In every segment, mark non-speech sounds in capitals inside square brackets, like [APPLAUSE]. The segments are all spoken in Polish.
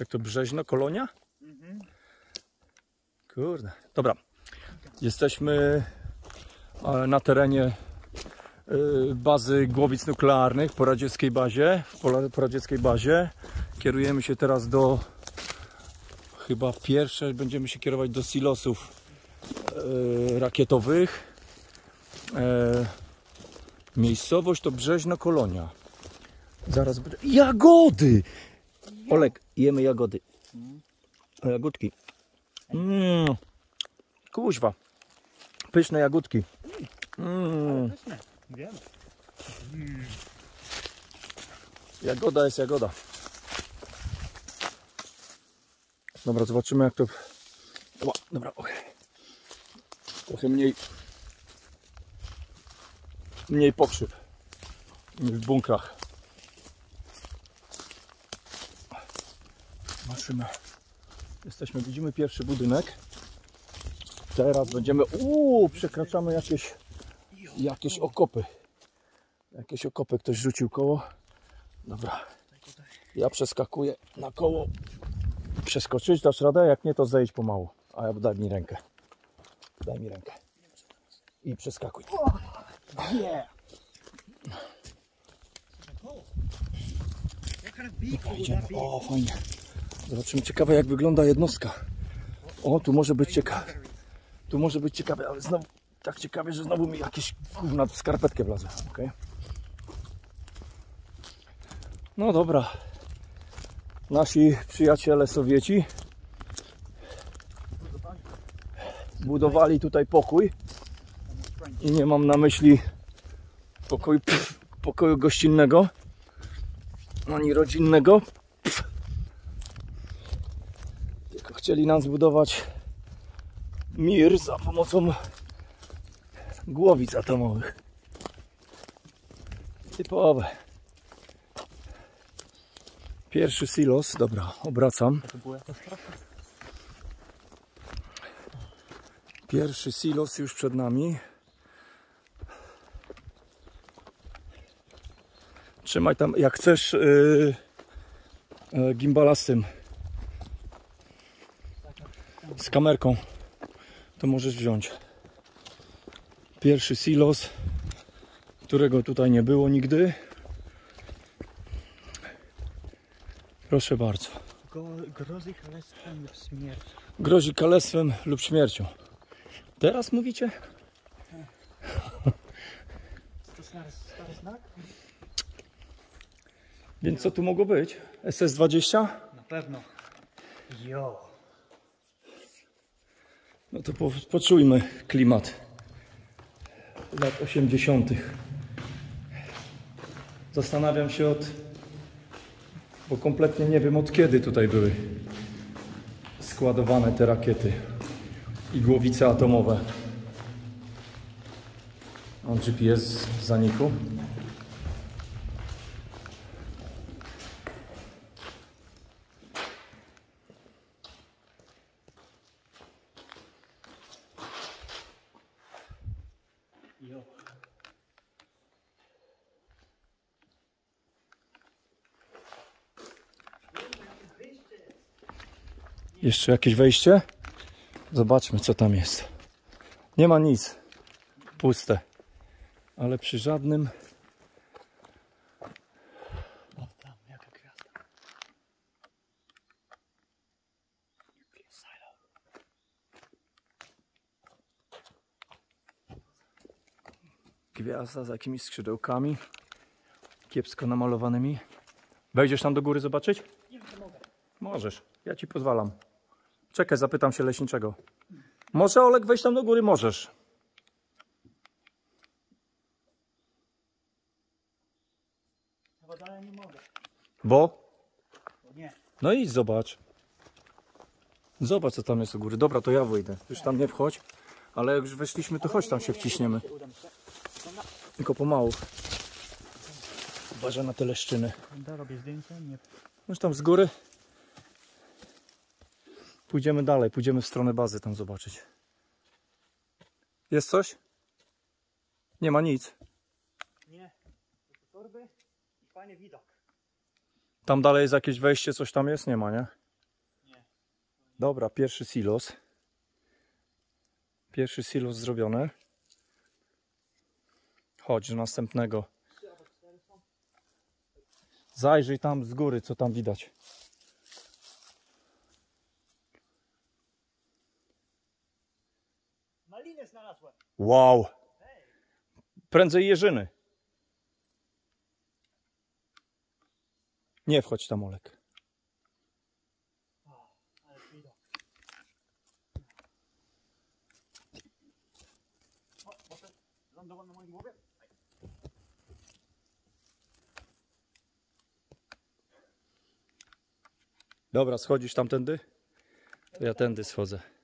Jak to Brzeźno, Kolonia? Mhm. Kurde. Dobra. Jesteśmy e, na terenie e, bazy głowic nuklearnych po radzieckiej bazie. W pola- po radzieckiej bazie. Kierujemy się teraz do chyba pierwsze będziemy się kierować do silosów e, rakietowych. Miejscowość to Brzeźno Kolonia. Zaraz. Jagody! Olek, jemy jagody. Jagódki. Mmm. Kuźwa. Pyszne jagódki. Mm. Wiem. Jagoda jest jagoda. Dobra, zobaczymy jak to... Dobra, dobra, okej. Trochę mniej... Mniej pokrzyw. w bunkrach. Zobaczymy. Jesteśmy, widzimy pierwszy budynek. Teraz będziemy... Uuu, przekraczamy jakieś... Jakieś okopy. Jakieś okopy ktoś rzucił koło. Dobra. Ja przeskakuję na koło. Przeskoczyć, dasz radę? Jak nie, to zejdź pomału. A ja daj mi rękę. Daj mi rękę. I przeskakuj. Yeah. O, fajnie. Zobaczymy. Ciekawe jak wygląda jednostka. O, tu może być ciekawe. Tu może być ciekawe, ale znowu tak ciekawie, że znowu mi jakieś gówna w skarpetkę wlazę. Okay. No dobra. Nasi przyjaciele Sowieci budowali tutaj pokój i nie mam na myśli pokoju, pokoju gościnnego ani rodzinnego Pff. tylko chcieli nam zbudować mir za pomocą głowic atomowych typowe pierwszy silos dobra obracam Pierwszy silos już przed nami. Trzymaj tam, jak chcesz, yy, yy, gimbala z tym. Z kamerką. To możesz wziąć. Pierwszy silos, którego tutaj nie było nigdy. Proszę bardzo. Grozi kalectwem lub śmierć. Grozi kalectwem lub śmiercią. Teraz mówicie? To stary, stary znak? Więc co tu mogło być? SS-20? Na pewno. Jo. No to po, poczujmy klimat lat 80. Zastanawiam się od. Bo kompletnie nie wiem od kiedy tutaj były składowane te rakiety i głowice atomowe. On GPS zanikł. Jeszcze jakieś wejście? Zobaczmy, co tam jest. Nie ma nic. Puste. Ale przy żadnym. O tam, jaka gwiazda. Gwiazda z jakimiś skrzydełkami. Kiepsko namalowanymi. Wejdziesz tam do góry zobaczyć? Nie wiem, czy mogę. Możesz. Ja ci pozwalam. Czekaj, zapytam się leśniczego. Może Olek wejść tam do góry? Możesz. Chyba dalej nie mogę. Bo? Nie. No idź zobacz. Zobacz co tam jest u góry. Dobra, to ja wyjdę. Już tam nie wchodź. Ale jak już weszliśmy, to chodź tam się wciśniemy. Tylko pomału. Uważaj na te leszczyny. Robię zdjęcie? Nie. Już tam z góry. Pójdziemy dalej, pójdziemy w stronę bazy tam zobaczyć. Jest coś? Nie ma nic. Nie. Tylko torby i fajny widok. Tam dalej jest jakieś wejście, coś tam jest? Nie ma, nie? Dobra, pierwszy silos. Pierwszy silos zrobiony. Chodź do następnego. Zajrzyj tam z góry, co tam widać. Wow! Prędzej jeżyny. Nie wchodź tam, Olek. Lądował? Dobra, schodzisz tamtędy? To ja tędy schodzę.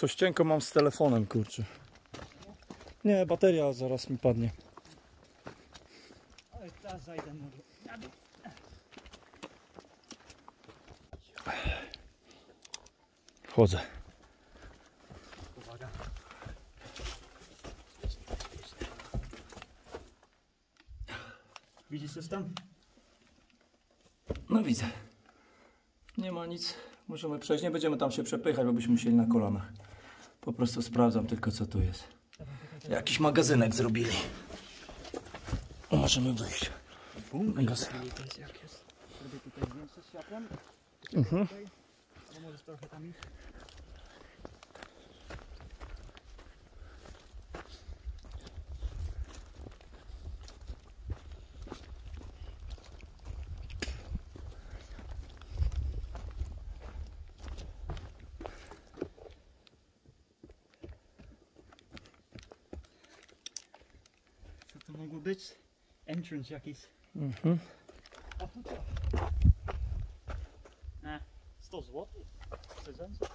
Coś cienko mam z telefonem, kurczę. Nie, bateria zaraz mi padnie. Ale teraz zajdę. Na dół. Wchodzę. Uwaga. Widzisz coś tam? No widzę. Nie ma nic. Możemy przejść. Nie będziemy tam się przepychać, bo byśmy musieli na kolanach. Po prostu sprawdzam tylko, co tu jest. Jakiś magazynek zrobili. Możemy wyjść. Magazyn. Mhm. Możesz trochę tam iść. Co to mogło być? Entrance jakiś. Mhm. A tu co? E, 100 zł? Prezentu?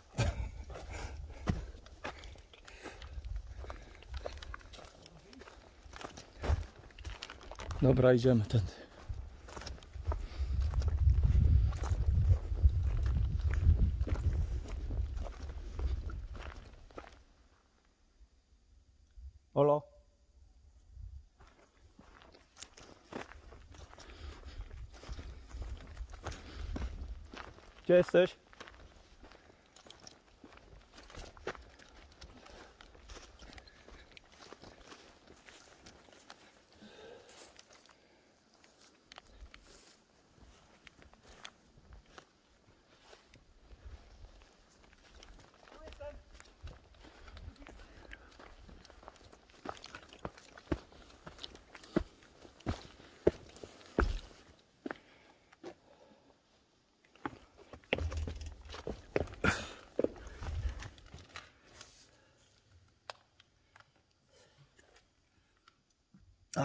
Dobra, idziemy tędy. Olo. Gdzie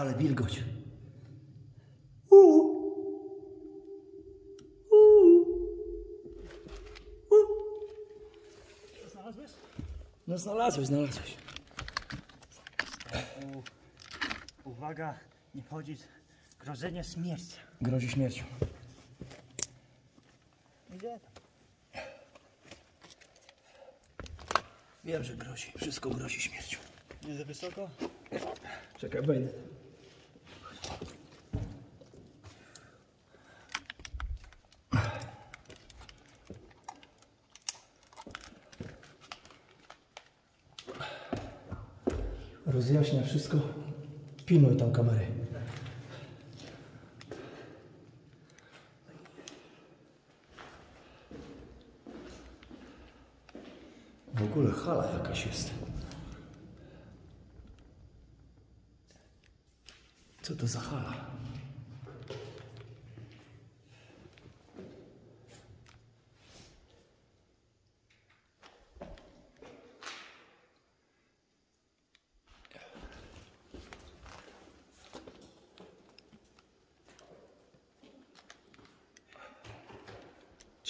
Ale wilgoć. Co znalazłeś? No znalazłeś, znalazłeś. U, uwaga, nie wchodzić. Grożenie śmierci. Grozi śmiercią. Idzie tam. Wiem, że grozi. Wszystko grozi śmiercią. Nie za wysoko? Czekaj, wejdę. Rozjaśnia wszystko. Pilnuj tam kamery. W ogóle hala jakaś jest. Co to za hala?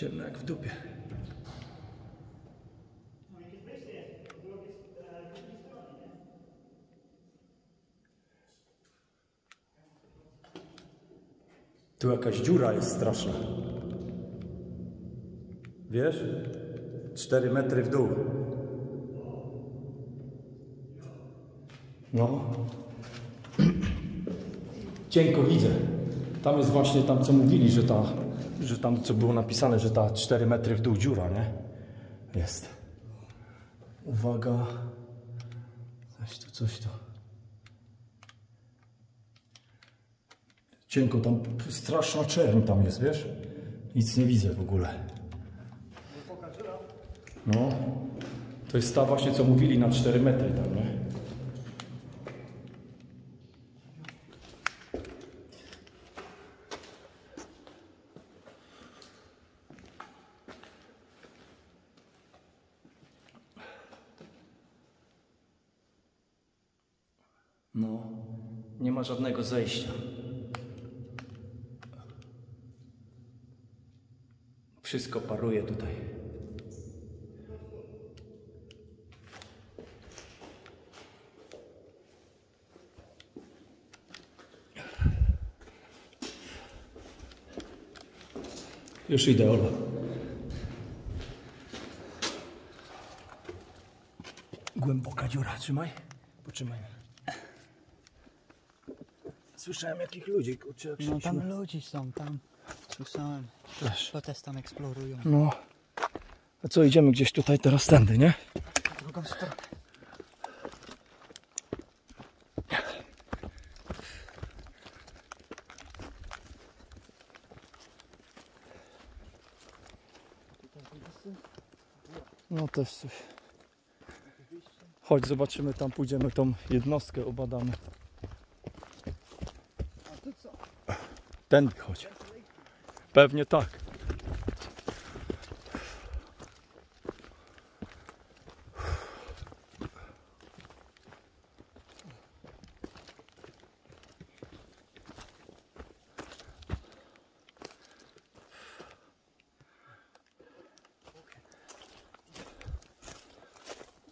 Ciemno jak w dupie. Tu jakaś dziura jest straszna. Wiesz? 4 metry w dół. No. [CLEARS THROAT] Cienko widzę. Tam jest właśnie tam, co mówili, że ta, że tam, co było napisane, że ta 4 metry w dół dziura, nie? Jest. Uwaga. Coś tu, coś tu. Cienko, tam straszna czerń tam jest, wiesz? Nic nie widzę w ogóle. No. To jest ta właśnie, co mówili na 4 metry tam, nie? No, nie ma żadnego zejścia. Wszystko paruje tutaj. Już idę, Ola. Głęboka dziura, trzymaj. Potrzymaj. Słyszałem jakich ludzi, kurczę, jak No tam ludzi są, tam. Słyszałem. Też. To też tam eksplorują. No. A co, idziemy gdzieś tutaj teraz tędy, nie? W drugą stronę. No też coś. Chodź, zobaczymy tam, pójdziemy tą jednostkę, obadamy. A tu co? Tędy chodź. Pewnie tak.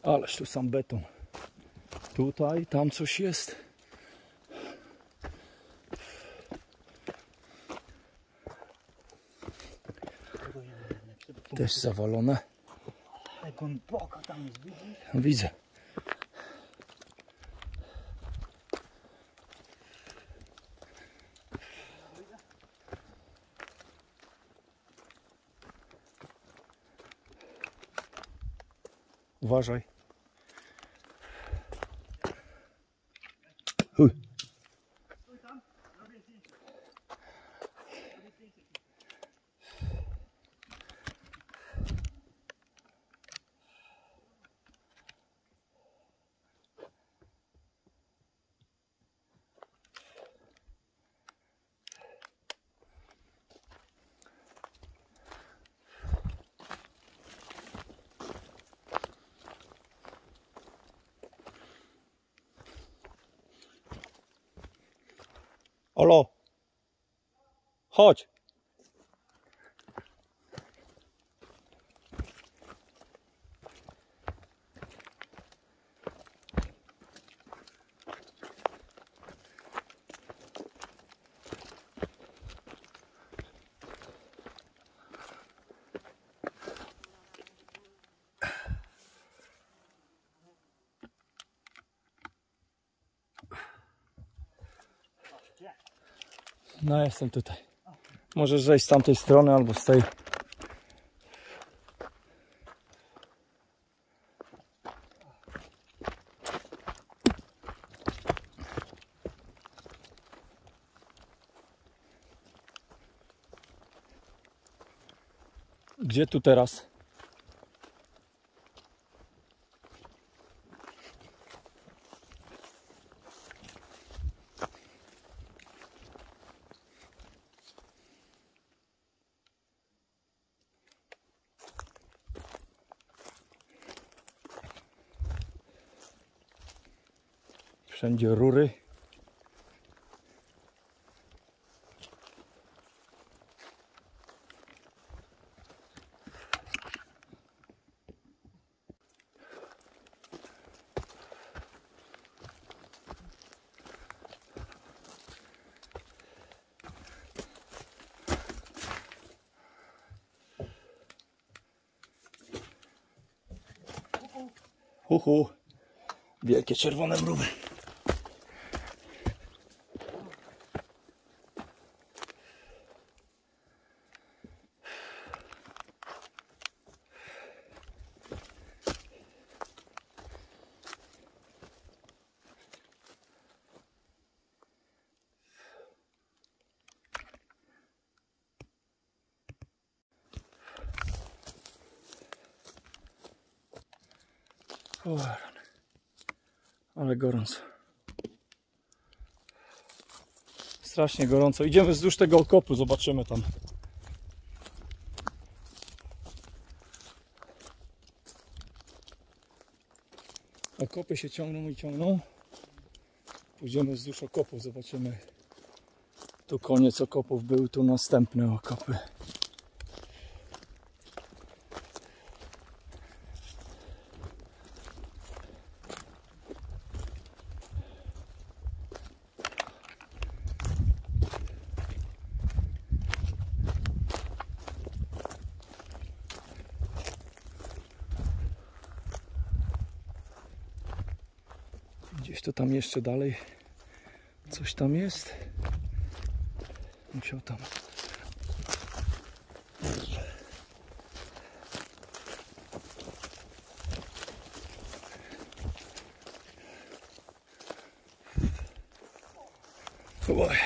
Ależ tu sam beton. Tutaj, tam coś jest. Też zawalone. Widzę. Uważaj. Olo. Chodź. No jestem tutaj. Możesz zejść z tamtej strony albo z tej. Gdzie tu teraz? wszędzie rury. Uhu, wielkie czerwone mrówy. Gorąco. Strasznie gorąco. Idziemy wzdłuż tego okopu, zobaczymy tam. Okopy się ciągną i ciągną. Pójdziemy wzdłuż okopów, zobaczymy. Tu koniec okopów był, tu następne okopy. Gdzieś to tam jeszcze dalej coś tam jest. Musiał tam. Oj.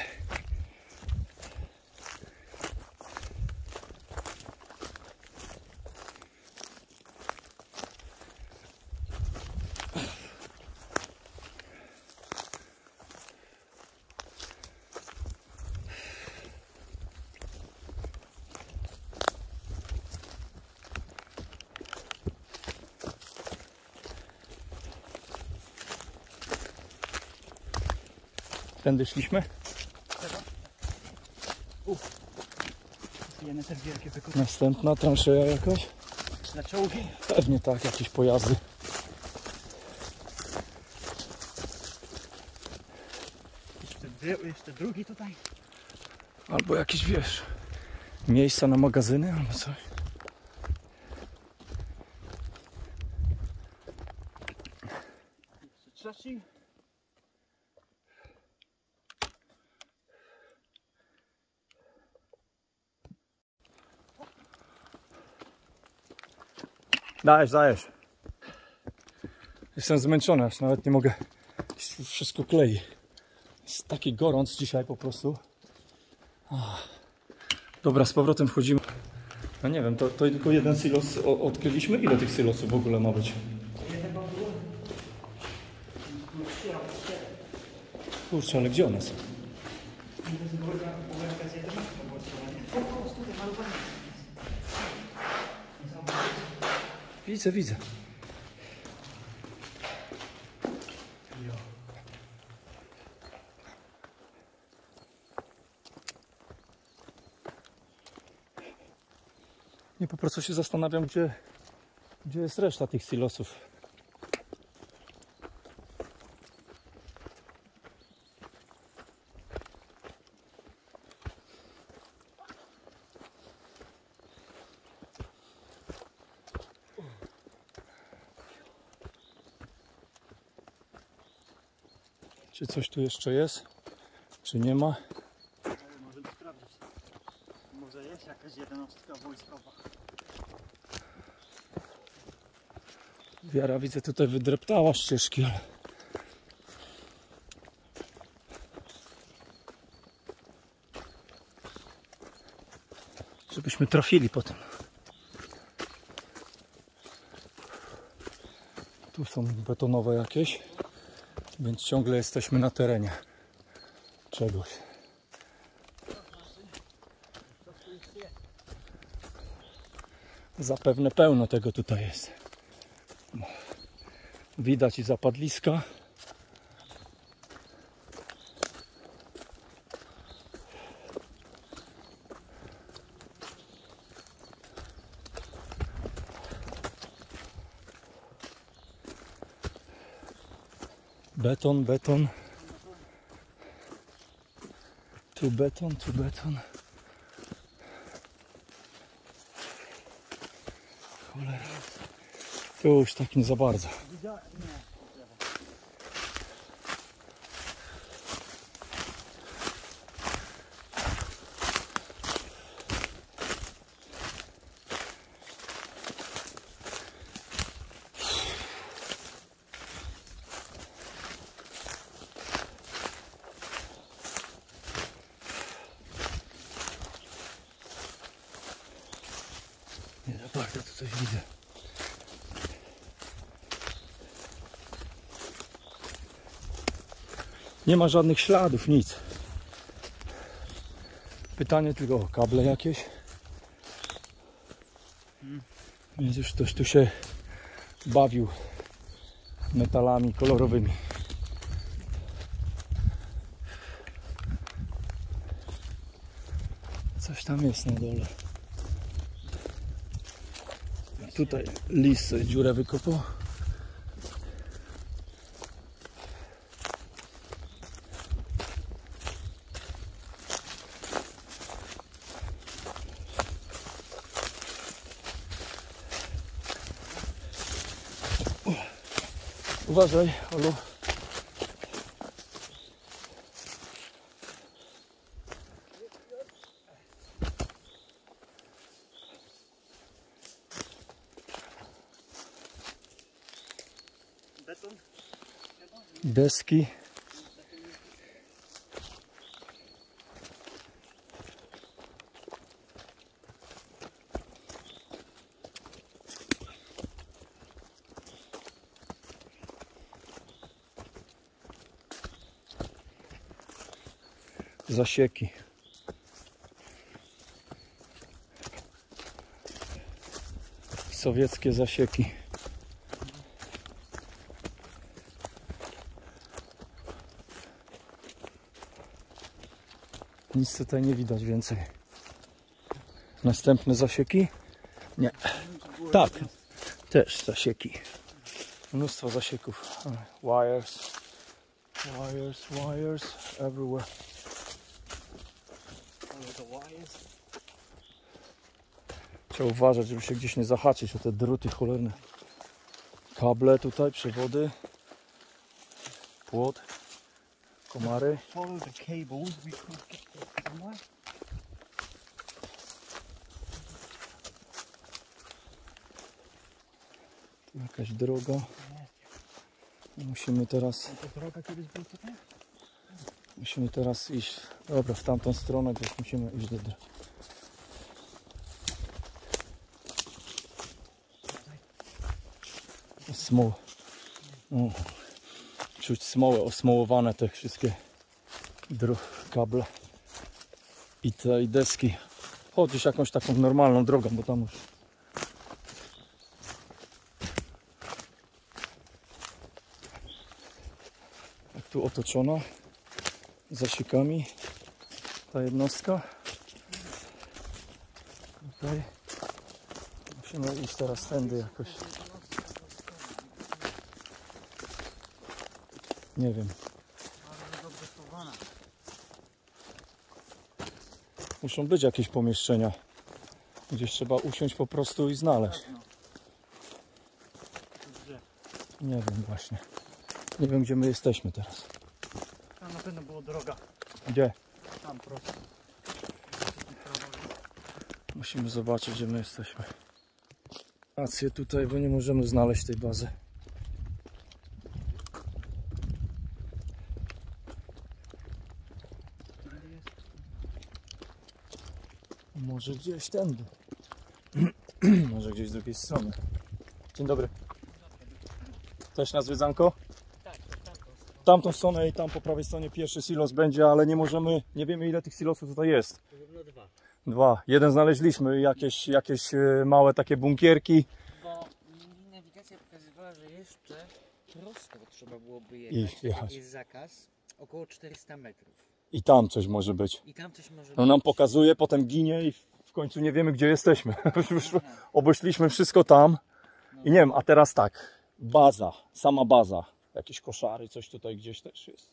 Tędy szliśmy. Następna transzeja jakaś. Na czołgi. Pewnie tak, jakieś pojazdy. Jeszcze, jeszcze drugi tutaj. Albo jakieś, wiesz, miejsca na magazyny albo coś. Dajesz, dajesz. Jestem zmęczony, aż nawet nie mogę. Wszystko klei. Jest taki gorąc dzisiaj po prostu. Ach. Dobra, z powrotem wchodzimy. No nie wiem, to, to tylko jeden silos odkryliśmy. Ile tych silosów w ogóle ma być? Kurczę, ale gdzie one są? Widzę, widzę. Nie, po prostu się zastanawiam, gdzie, gdzie jest reszta tych silosów. Czy coś tu jeszcze jest? Czy nie ma? Możemy sprawdzić. Może jest jakaś jednostka wojskowa. Wiara widzę tutaj wydreptała ścieżki, ale... Żebyśmy trafili potem. Tu są betonowe jakieś, więc ciągle jesteśmy na terenie czegoś. Zapewne pełno tego tutaj jest. Widać i zapadliska. Beton, beton. Tu beton, tu beton. Cholera. Tu już tak nie za bardzo. Widziałem? Nie. Nie za bardzo tu coś widzę. Nie ma żadnych śladów, nic. Pytanie tylko o kable jakieś. Więc już ktoś tu się bawił metalami kolorowymi. Coś tam jest na dole. Tutaj lis dziurę wykopał. Uważaj, Olu. Beton? Deski. Zasieki. Sowieckie zasieki. Nic tutaj nie widać więcej. Następne zasieki? Nie. Tak, też zasieki. Mnóstwo zasieków. Wires, wires, wires everywhere. Trzeba uważać, żeby się gdzieś nie zahaczyć o te druty cholerne. Kable tutaj, przewody. Płot. Komary. Jakaś droga. Musimy teraz, droga kiedyś była tutaj? Musimy teraz iść. Dobra, w tamtą stronę, gdzieś musimy iść do dr- Smoł. Czuć smołę, osmołowane te wszystkie dro- kable i te i deski. Chodzisz jakąś taką normalną drogą, bo tam już tu otoczona zasiekami ta jednostka. Tutaj musimy iść teraz tędy jakoś. Nie wiem. Muszą być jakieś pomieszczenia. Gdzieś trzeba usiąść po prostu i znaleźć. Nie wiem właśnie. Nie wiem gdzie my jesteśmy teraz. Pewno była droga. Gdzie? Tam prosto. Musimy zobaczyć gdzie my jesteśmy. Rację tutaj, bo nie możemy znaleźć tej bazy. Może gdzieś tędy. [CLEARS THROAT] Może gdzieś z drugiej strony. Dzień dobry. Też na zwiedzanko? Tak, to tam prosto. Tamtą stronę i tam po prawej stronie pierwszy silos będzie, ale nie możemy, nie wiemy ile tych silosów tutaj jest. Równo dwa. Dwa. Jeden znaleźliśmy, jakieś, jakieś e, małe takie bunkierki Bo nawigacja pokazywała, że jeszcze prosto trzeba byłoby I jechać. tak jechać. Jest zakaz około 400 metrów. i tam coś może być. I tam coś może No nam być. pokazuje, potem ginie i w końcu nie wiemy gdzie jesteśmy. [LAUGHS] Obeszliśmy wszystko tam no. i nie wiem, a teraz tak, baza, sama baza, jakieś koszary, coś tutaj gdzieś też jest.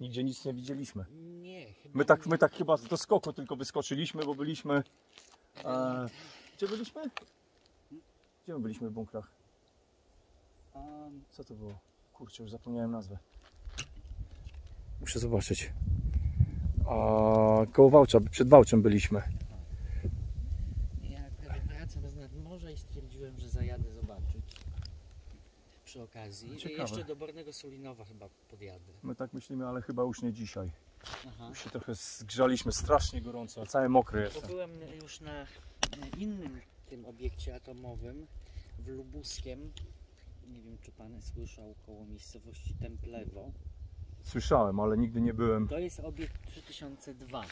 Nigdzie nic nie widzieliśmy. Nie, chyba My tak, nie. my tak chyba do skoku tylko wyskoczyliśmy, bo byliśmy... E, gdzie byliśmy? Gdzie my byliśmy w bunkrach? tam, co to było? Kurczę, już zapomniałem nazwę. Muszę zobaczyć. A koło Wałcza, przed Wałczem byliśmy. Ja teraz wracam z nadmorza i stwierdziłem, że zajadę zobaczyć. Przy okazji. Ciekawe. jeszcze do Bornego Sulinowa chyba podjadę. My tak myślimy, ale chyba już nie dzisiaj. Aha. Już się trochę zgrzaliśmy, strasznie gorąco, a cały mokry Bo jestem. byłem już na innym tym obiekcie atomowym w Lubuskiem. Nie wiem, czy pan słyszał koło miejscowości Templewo. Słyszałem, ale nigdy nie byłem. To jest obiekt 3002.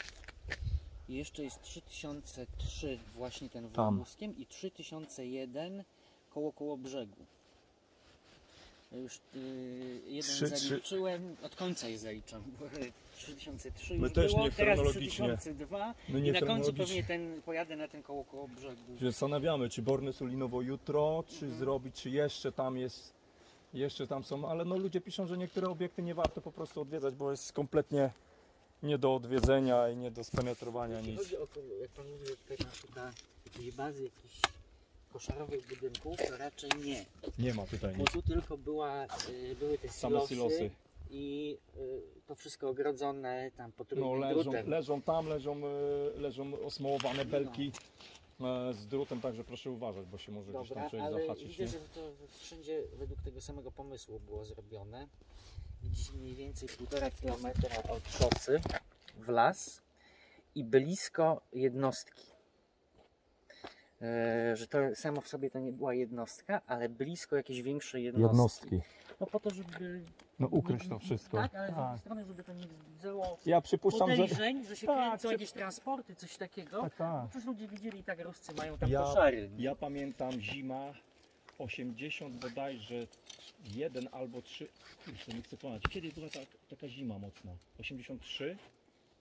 I jeszcze jest 3003 właśnie ten w. Lubuskiem i 3001 koło koło brzegu. Już yy, jeden Trzy- trzy- zaliczyłem, od końca je zaliczam. bo 3003 My też było, nie teraz chronologicznie. 3002 No i na końcu pewnie ten pojadę na ten koło koło brzegu. zastanawiamy, czy Borne Sulinowo jutro, czy zrobić, czy jeszcze tam jest, jeszcze tam są, ale no ludzie piszą, że niektóre obiekty nie warto po prostu odwiedzać, bo jest kompletnie nie do odwiedzenia i nie do spenetrowania Jeśli nic. chodzi o, to, jak pan mówi, że tutaj ma szuka jakiejś bazy, jakichś koszarowych budynków, to raczej nie. Nie ma tutaj Bo nic. tu tylko była, y, były te Same silosy, silosy. i y, to wszystko ogrodzone tam No potrójnym leżą, drutem. leżą tam, leżą, e, leżą osmołowane belki e, z drutem, także proszę uważać, bo się może gdzieś Dobra, tam człowiek ale zahaczyć. widzę, Nie? że to wszędzie według tego samego pomysłu było zrobione. Gdzieś mniej więcej półtora kilometra od szosy w las i blisko jednostki. E, że to samo w sobie to nie była jednostka, ale blisko jakiejś większej jednostki. No po to, żeby... No ukryć to wszystko. Tak, ale z drugiej Tak. strony, żeby to nie wzbudzało Ja przypuszczam, że... podejrzeń, że się Tak, kręcą przy- jakieś transporty, coś takiego. Tak, tak. Przecież ludzie widzieli, tak Ruscy mają tam Ja- koszary. Ja pamiętam zima 80 bodajże jeden albo trzy. Kurczę, nie chcę pamiętać. Kiedy była ta, taka zima mocna? 83?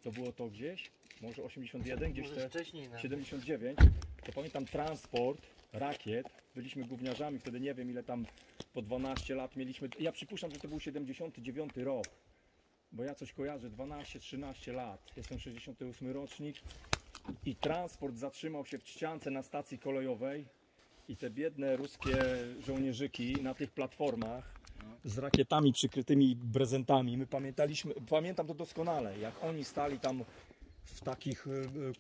To było to gdzieś? Może 81, gdzieś Może te wcześniej nawet. 79. To pamiętam transport rakiet. Byliśmy gówniarzami, wtedy nie wiem ile tam po 12 lat mieliśmy. Ja przypuszczam, że to był 79 rok. Bo ja coś kojarzę, 12-13 lat. Jestem 68 rocznik. I transport zatrzymał się w Czciance na stacji kolejowej i te biedne ruskie żołnierzyki na tych platformach z rakietami przykrytymi prezentami. My pamiętaliśmy, pamiętam to doskonale, jak oni stali tam w takich e,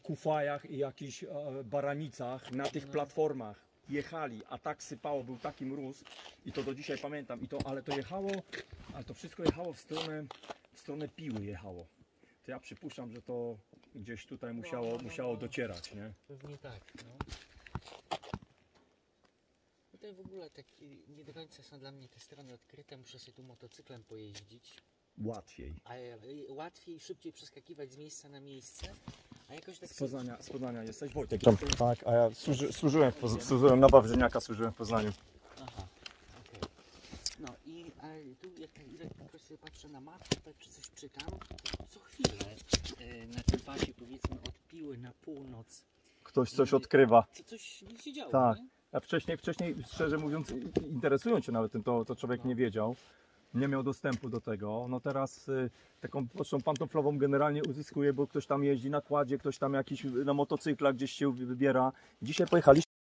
kufajach i jakichś e, baranicach na tych platformach. Jechali, a tak sypało, był taki mróz i to do dzisiaj pamiętam. I to, ale to jechało, ale to wszystko jechało w stronę, w stronę Piły jechało. To ja przypuszczam, że to gdzieś tutaj musiało, musiało docierać, nie? Pewnie tak, no. Tutaj w ogóle taki nie do końca są dla mnie te strony odkryte, muszę sobie tu motocyklem pojeździć, Łatwiej. a łatwiej, szybciej przeskakiwać z miejsca na miejsce, a jakoś tak Z Poznania, z Poznania jesteś Wojtek? Tak, a ja służy, służyłem, w Poz- służyłem na Wawrzyniaka, służyłem w Poznaniu. Aha, okej. No i a tu jak ile tylko sobie patrzę na mapę, czy coś czytam, co chwilę e, na tym pasie powiedzmy od Piły na północ, Ktoś coś odkrywa. co, coś się działo, Tak. nie? A wcześniej, wcześniej, szczerze mówiąc, interesując się nawet tym, to, to człowiek nie wiedział. Nie miał dostępu do tego. No teraz y, taką pocztą pantoflową generalnie uzyskuje, bo ktoś tam jeździ na kładzie, ktoś tam jakiś na motocyklach gdzieś się wybiera. Dzisiaj pojechaliśmy